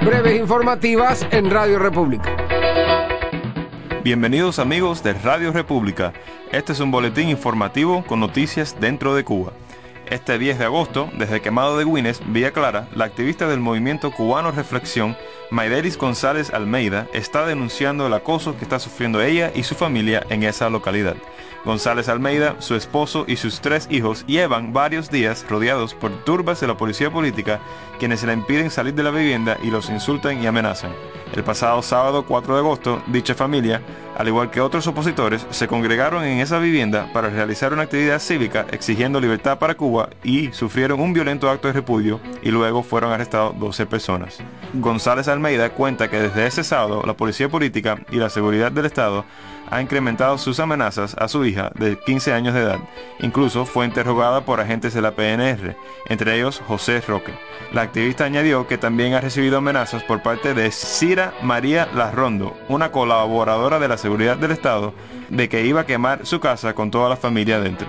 breves informativas en Radio República. Bienvenidos amigos de Radio República. Este es un boletín informativo con noticias dentro de Cuba. Este 10 de agosto, desde Quemado de Guines, Villa Clara, la activista del movimiento cubano Reflexión, Maideris González Almeida, está denunciando el acoso que está sufriendo ella y su familia en esa localidad. González Almeida, su esposo y sus tres hijos llevan varios días rodeados por turbas de la policía política quienes le impiden salir de la vivienda y los insultan y amenazan. El pasado sábado 4 de agosto, dicha familia, al igual que otros opositores, se congregaron en esa vivienda para realizar una actividad cívica exigiendo libertad para Cuba y sufrieron un violento acto de repudio y luego fueron arrestados 12 personas. González Almeida cuenta que desde ese sábado la policía política y la seguridad del Estado ha incrementado sus amenazas a su hija de 15 años de edad. Incluso fue interrogada por agentes de la PNR, entre ellos José Roque. La activista añadió que también ha recibido amenazas por parte de Cira María Larrondo, una colaboradora de la seguridad del Estado, de que iba a quemar su casa con toda la familia dentro.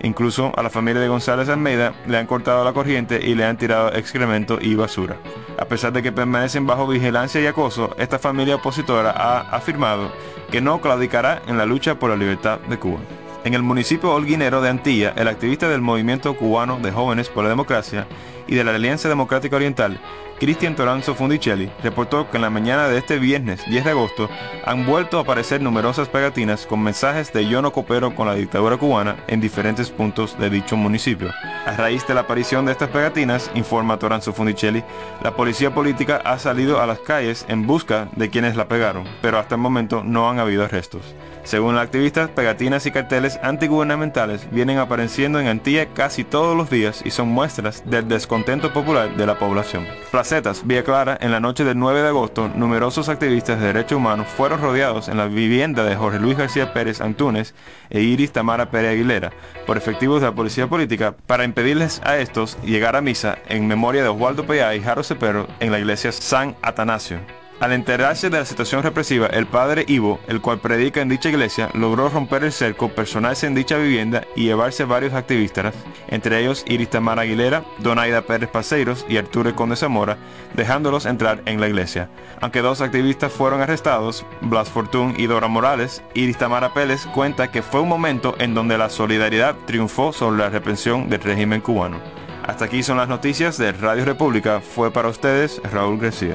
Incluso a la familia de González Almeida le han cortado la corriente y le han tirado excremento y basura. A pesar de que permanecen bajo vigilancia y acoso, esta familia opositora ha afirmado que no claudicará en la lucha por la libertad de Cuba. En el municipio holguinero de Antilla, el activista del movimiento cubano de jóvenes por la democracia y de la Alianza Democrática Oriental, Cristian Toranzo Fundicelli, reportó que en la mañana de este viernes 10 de agosto han vuelto a aparecer numerosas pegatinas con mensajes de yo no coopero con la dictadura cubana en diferentes puntos de dicho municipio. A raíz de la aparición de estas pegatinas, informa Toranzo Fundicelli, la policía política ha salido a las calles en busca de quienes la pegaron, pero hasta el momento no han habido arrestos. Según la activista, pegatinas y carteles antigubernamentales vienen apareciendo en Antilla casi todos los días y son muestras del descontento popular de la población. Placetas, Vía Clara, en la noche del 9 de agosto, numerosos activistas de derechos humanos fueron rodeados en la vivienda de Jorge Luis García Pérez Antunes e Iris Tamara Pérez Aguilera por efectivos de la policía política para impedirles a estos llegar a misa en memoria de Oswaldo Payá y Jaro Cepero en la iglesia San Atanasio. Al enterarse de la situación represiva, el padre Ivo, el cual predica en dicha iglesia, logró romper el cerco, personarse en dicha vivienda y llevarse varios activistas, entre ellos Iris Tamara Aguilera, Donaida Pérez Paseiros y Arturo Conde Zamora, dejándolos entrar en la iglesia. Aunque dos activistas fueron arrestados, Blas Fortún y Dora Morales, Iris Tamara Pérez cuenta que fue un momento en donde la solidaridad triunfó sobre la represión del régimen cubano. Hasta aquí son las noticias de Radio República. Fue para ustedes Raúl García.